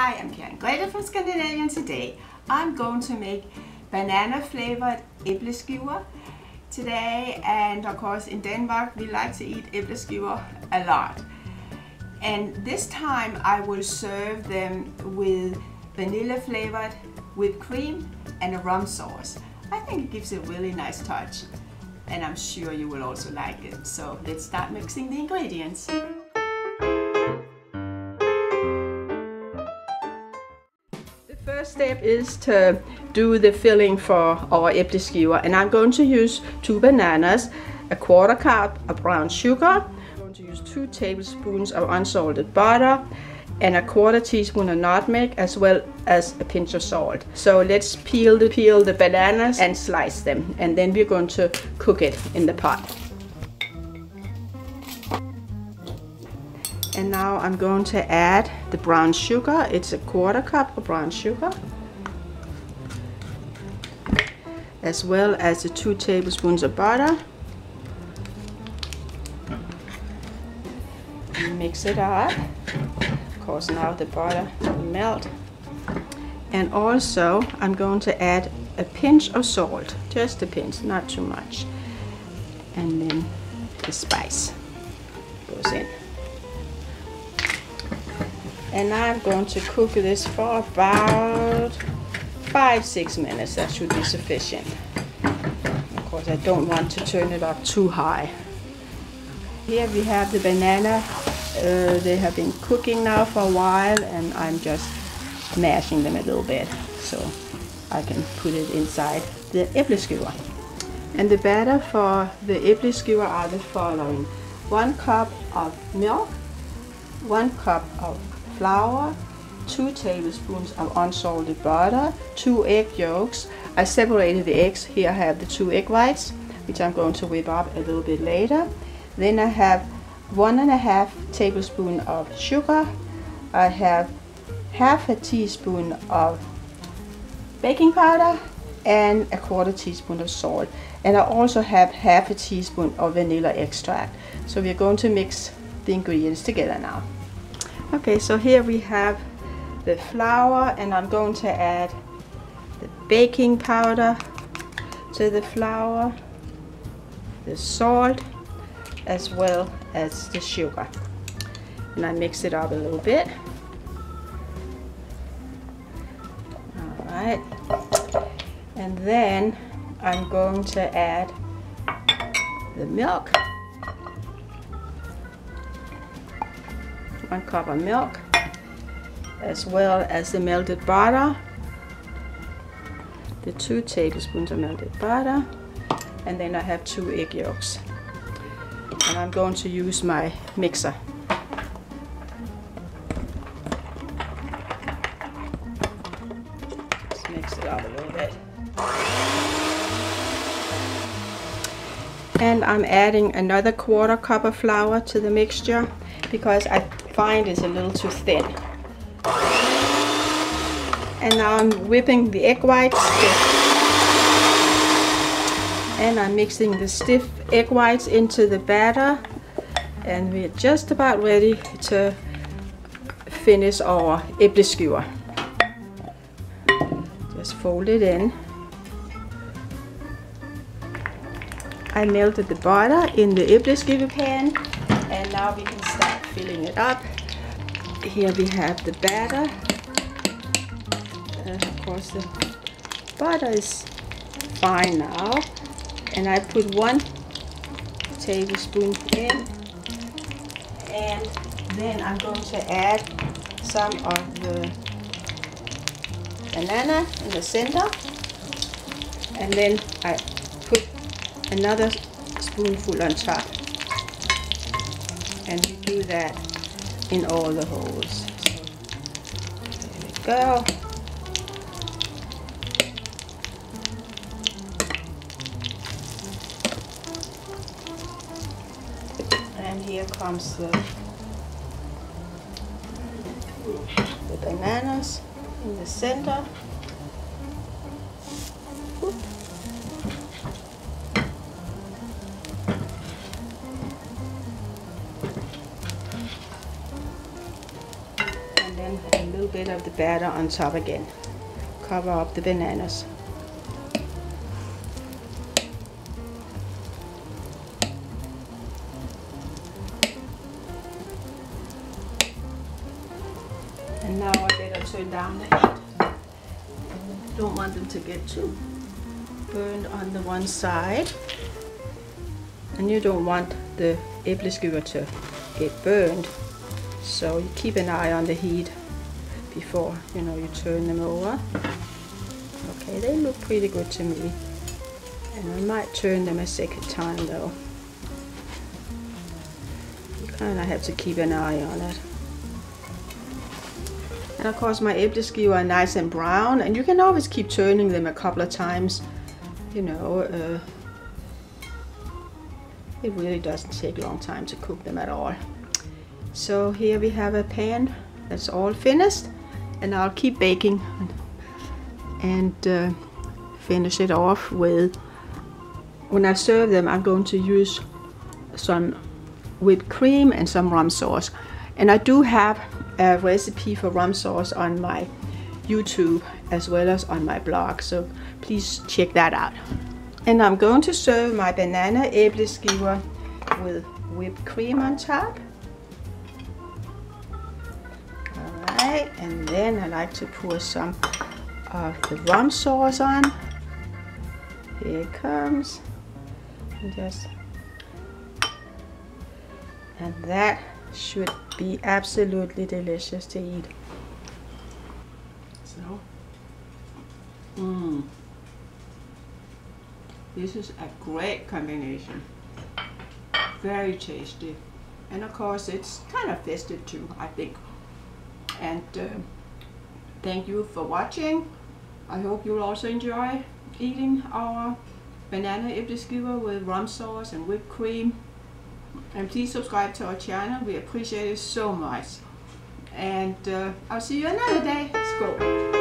Hi, I'm Karen Grete from Scandinavian Today. I'm going to make banana flavored æbleskiver today and of course in Denmark we like to eat æbleskiver a lot. And this time I will serve them with vanilla flavored whipped cream and a rum sauce. I think it gives a really nice touch and I'm sure you will also like it. So let's start mixing the ingredients. First step is to do the filling for our æbleskiver and I'm going to use two bananas, a quarter cup of brown sugar, I'm going to use two tablespoons of unsalted butter and a quarter teaspoon of nutmeg as well as a pinch of salt. So let's peel the, peel the bananas and slice them and then we're going to cook it in the pot. I'm going to add the brown sugar. It's a quarter cup of brown sugar. As well as the two tablespoons of butter. Mix it up. Of course now the butter will melt. And also I'm going to add a pinch of salt. Just a pinch, not too much. And then the spice goes in and I'm going to cook this for about five six minutes. That should be sufficient. Of course I don't want to turn it up too high. Here we have the banana. Uh, they have been cooking now for a while and I'm just mashing them a little bit so I can put it inside the æbleskiver and the batter for the æbleskiver are the following. One cup of milk one cup of flour, 2 tablespoons of unsalted butter, 2 egg yolks. I separated the eggs. Here I have the 2 egg whites, which I'm going to whip up a little bit later. Then I have one and a half tablespoon of sugar. I have half a teaspoon of baking powder and a quarter teaspoon of salt. And I also have half a teaspoon of vanilla extract. So we're going to mix the ingredients together now. Okay, so here we have the flour and I'm going to add the baking powder to the flour, the salt, as well as the sugar. And I mix it up a little bit. Alright. And then I'm going to add the milk. One cup of milk as well as the melted butter. The two tablespoons of melted butter and then I have two egg yolks. And I'm going to use my mixer I'm adding another quarter cup of flour to the mixture because I find it's a little too thin. And now I'm whipping the egg whites. And I'm mixing the stiff egg whites into the batter. And we're just about ready to finish our æbleskiver. Just fold it in. I melted the butter in the æbleskiver pan and now we can start filling it up. Here we have the batter. Uh, of course the butter is fine now. And I put one tablespoon in. And then I'm going to add some of the banana in the center. And then I another spoonful on top and we do that in all the holes. there we go. And here comes the, the bananas in the center. Bit of of the batter on top again. Cover up the bananas. And now I better turn down the heat. Don't want them to get too burned on the one side. And you don't want the æbleskiver to get burned. So you keep an eye on the heat before you know you turn them over. Okay, they look pretty good to me. And I might turn them a second time though. You kind of have to keep an eye on it. And of course my æbleskiver are nice and brown and you can always keep turning them a couple of times. You know, uh, it really doesn't take long time to cook them at all. So here we have a pan that's all finished and I'll keep baking and uh, finish it off with when I serve them I'm going to use some whipped cream and some rum sauce. And I do have a recipe for rum sauce on my YouTube as well as on my blog so please check that out. And I'm going to serve my banana æbleskiver with whipped cream on top alright and then I like to pour some of the rum sauce on here it comes and just and that should be absolutely delicious to eat. So, mmm, this is a great combination. Very tasty. And of course it's kind of festive too, I think. And uh, thank you for watching. I hope you'll also enjoy eating our banana æbleskiver with rum sauce and whipped cream and please subscribe to our channel. We appreciate it so much. And uh, I'll see you another day. Let's go.